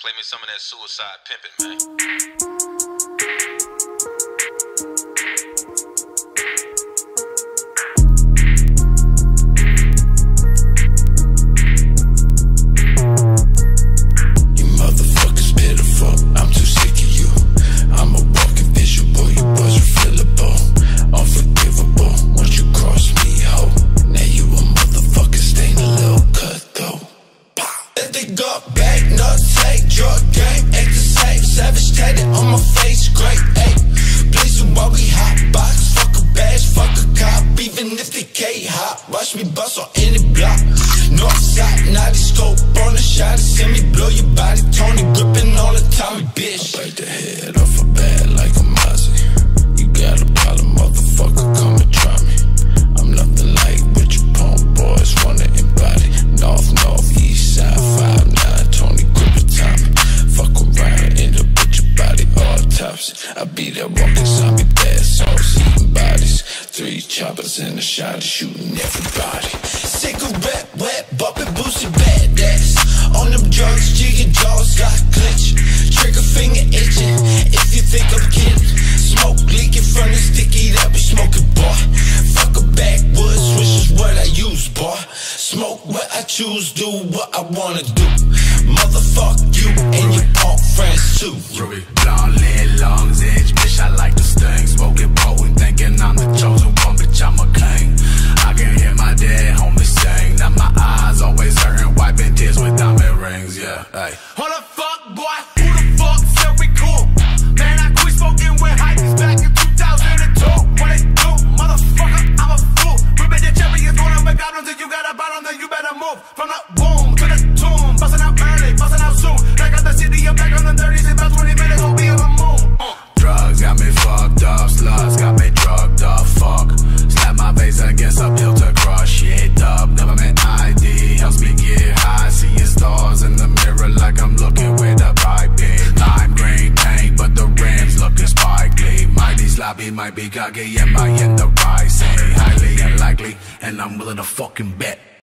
Play me some of that suicide pimping, man. I be that walking zombie, bad sauce, eating bodies. Three choppers in a shot, shooting everybody. Cigarette wet, bumping boosted badass. On them drugs, jiggy jaws got clench. Trigger finger itching. If you think I'm kidding, smoke leaking from the sticky that we smoking, boy. Fuck a backwoods, which is what I use, boy. Smoke what I choose, do what I wanna do. Motherfuck you and your punk Hold the fuck, boy. Who the fuck said we cool? Man, I quit smoking back in 2002. What do, motherfucker? I'm a fool. And you got a bottom, then you better move. From the Sloppy, might be cocky, am I in the right? Say highly unlikely, and I'm willing to fucking bet.